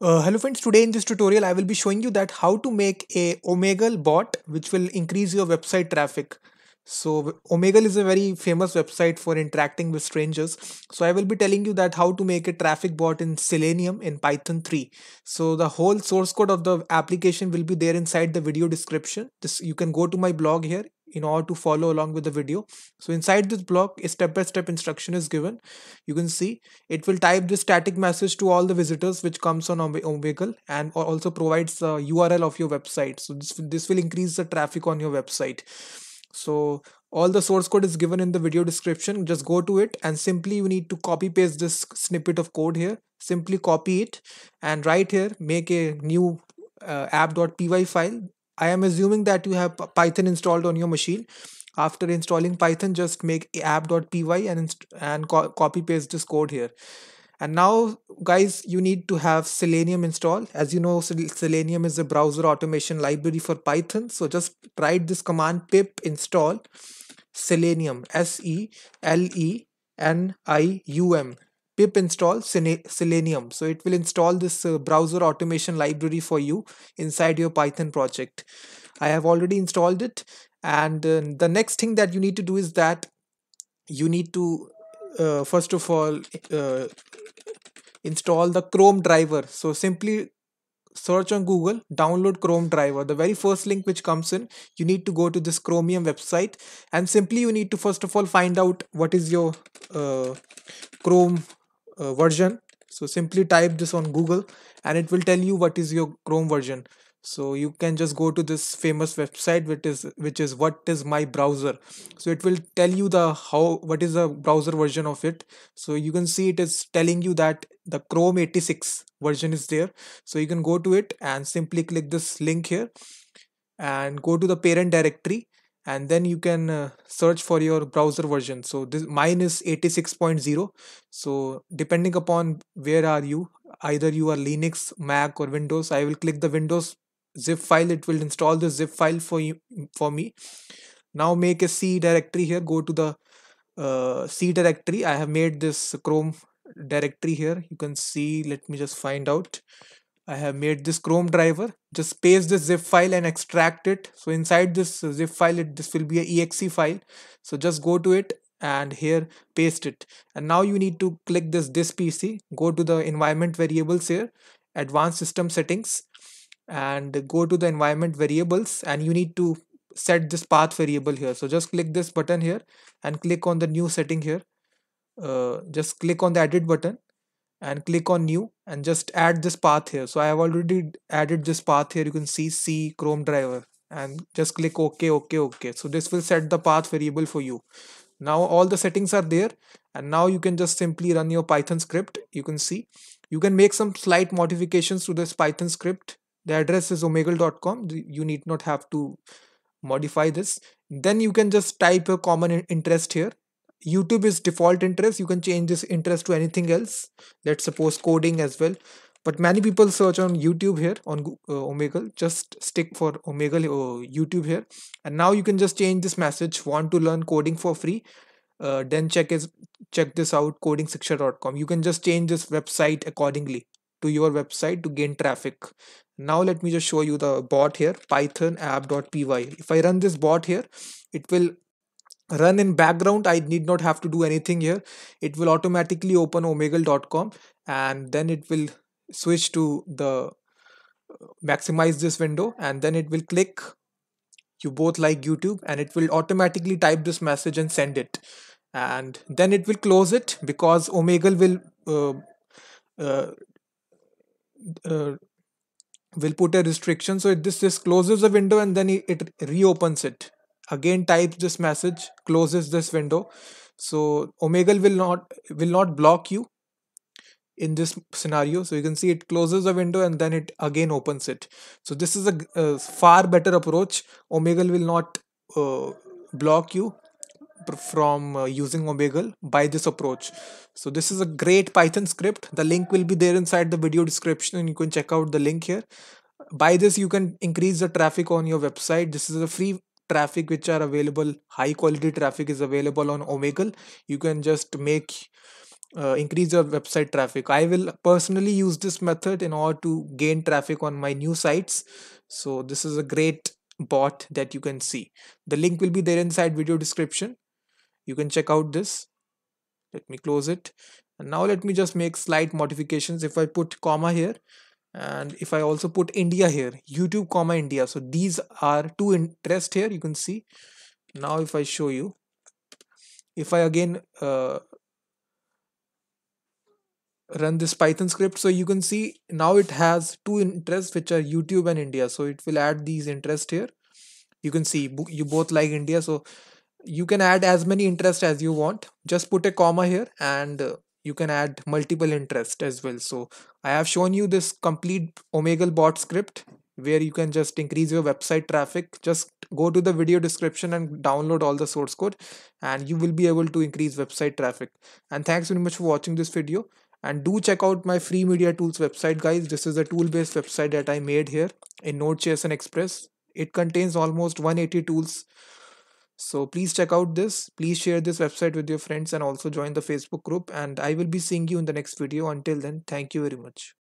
Uh, hello friends, today in this tutorial I will be showing you that how to make a Omegle bot which will increase your website traffic. So Omegle is a very famous website for interacting with strangers. So I will be telling you that how to make a traffic bot in Selenium in Python 3. So the whole source code of the application will be there inside the video description. This you can go to my blog here in order to follow along with the video. So inside this block, a step-by-step instruction is given. You can see it will type the static message to all the visitors which comes on Omegle and also provides the URL of your website. So this, this will increase the traffic on your website. So all the source code is given in the video description. Just go to it and simply you need to copy paste this snippet of code here. Simply copy it and right here make a new uh, app.py file I am assuming that you have Python installed on your machine. After installing Python, just make app.py and, and co copy paste this code here. And now, guys, you need to have Selenium installed. As you know, Selenium is a browser automation library for Python. So just write this command pip install Selenium, S-E-L-E-N-I-U-M pip install selenium. So it will install this uh, browser automation library for you inside your python project. I have already installed it and uh, the next thing that you need to do is that you need to uh, first of all uh, install the chrome driver. So simply search on google download chrome driver. The very first link which comes in you need to go to this chromium website and simply you need to first of all find out what is your uh, chrome uh, version. So simply type this on google and it will tell you what is your chrome version. So you can just go to this famous website which is which is what is my browser. So it will tell you the how what is the browser version of it. So you can see it is telling you that the chrome 86 version is there. So you can go to it and simply click this link here and go to the parent directory and then you can uh, search for your browser version. So this mine is 86.0 so depending upon where are you either you are linux mac or windows i will click the windows zip file. It will install the zip file for you for me. Now make a c directory here. Go to the uh, c directory. I have made this chrome directory here. You can see. Let me just find out I have made this Chrome driver. Just paste this zip file and extract it. So inside this zip file, it, this will be a exe file. So just go to it and here paste it. And now you need to click this this PC. Go to the environment variables here, advanced system settings, and go to the environment variables. And you need to set this path variable here. So just click this button here and click on the new setting here. Uh, just click on the edit button and click on new and just add this path here. So i have already added this path here. You can see c chrome driver and just click ok ok ok. So this will set the path variable for you. Now all the settings are there and now you can just simply run your python script. You can see you can make some slight modifications to this python script. The address is omegle.com you need not have to modify this. Then you can just type a common interest here YouTube is default interest. You can change this interest to anything else. Let's suppose coding as well. But many people search on YouTube here on uh, Omegle. Just stick for Omegle uh, YouTube here. And now you can just change this message. Want to learn coding for free? Uh, then check is check this out codingshiksha.com. You can just change this website accordingly to your website to gain traffic. Now let me just show you the bot here python app.py. If I run this bot here, it will run in background i need not have to do anything here. It will automatically open omegle.com and then it will switch to the uh, maximize this window and then it will click you both like youtube and it will automatically type this message and send it. And then it will close it because omegle will uh, uh, uh, will put a restriction. So it, this just closes the window and then it, it reopens it again types this message closes this window. So omegle will not will not block you in this scenario. So you can see it closes the window and then it again opens it. So this is a, a far better approach. Omegle will not uh, block you from uh, using omegle by this approach. So this is a great python script. The link will be there inside the video description and you can check out the link here. By this you can increase the traffic on your website. This is a free traffic which are available high quality traffic is available on omegle. You can just make uh, increase your website traffic. I will personally use this method in order to gain traffic on my new sites. So this is a great bot that you can see. The link will be there inside video description. You can check out this. Let me close it. And now let me just make slight modifications. If i put comma here and if i also put india here youtube comma india. So these are two interest here you can see. Now if i show you if i again uh, run this python script so you can see now it has two interests which are youtube and india. So it will add these interests here. You can see you both like india. So you can add as many interests as you want. Just put a comma here and uh, you can add multiple interest as well. So i have shown you this complete omegle bot script where you can just increase your website traffic. Just go to the video description and download all the source code and you will be able to increase website traffic. And thanks very much for watching this video. And do check out my free media tools website guys. This is a tool based website that i made here in node.js and express. It contains almost 180 tools so please check out this. Please share this website with your friends and also join the facebook group. And i will be seeing you in the next video. Until then thank you very much